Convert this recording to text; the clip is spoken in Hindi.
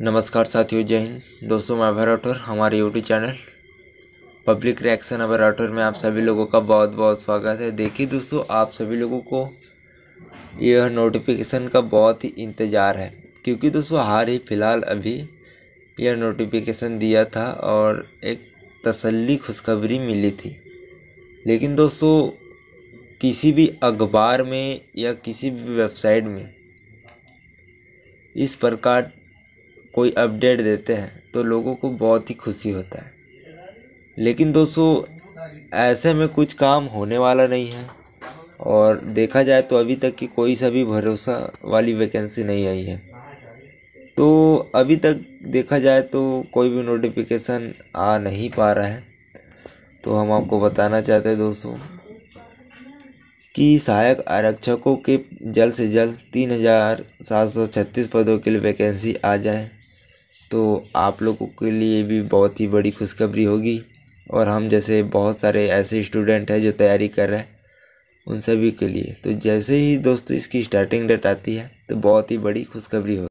नमस्कार साथियों, जय हिंद। दोस्तों, मैं अभय राठौर, हमारे YouTube channel public reaction Abhay Rathore में आप सभी लोगों का बहुत बहुत स्वागत है। देखिए दोस्तों, आप सभी लोगों को यह नोटिफिकेशन का बहुत ही इंतज़ार है, क्योंकि दोस्तों, हाल ही फ़िलहाल अभी यह नोटिफिकेशन दिया था और एक तसल्ली खुशखबरी मिली थी। लेकिन दोस्तों, किसी भी अखबार में या किसी भी वेबसाइट में इस प्रकार कोई अपडेट देते हैं तो लोगों को बहुत ही खुशी होता है। लेकिन दोस्तों, ऐसे में कुछ काम होने वाला नहीं है, और देखा जाए तो अभी तक की कोई सा भी भरोसा वाली वैकेंसी नहीं आई है। तो अभी तक देखा जाए तो कोई भी नोटिफिकेशन आ नहीं पा रहा है। तो हम आपको बताना चाहते हैं दोस्तों, कि सहायक आरक्षकों के जल्द से जल्द तीन हज़ार सात सौ छत्तीस पदों के लिए वैकेंसी आ जाए। तो आप लोगों के लिए भी बहुत ही बड़ी खुशखबरी होगी। और हम जैसे बहुत सारे ऐसे स्टूडेंट हैं जो तैयारी कर रहे हैं उन सभी के लिए। तो जैसे ही दोस्तों इसकी स्टार्टिंग डेट आती है तो बहुत ही बड़ी खुशखबरी हो